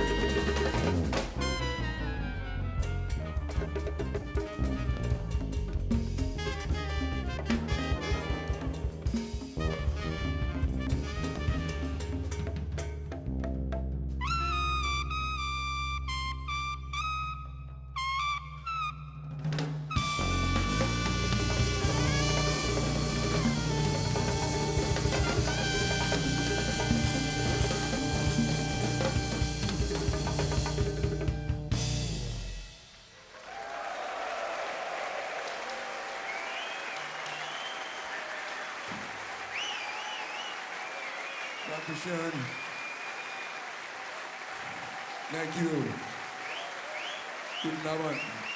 うん Dankeschön. Thank you. Guten Abend.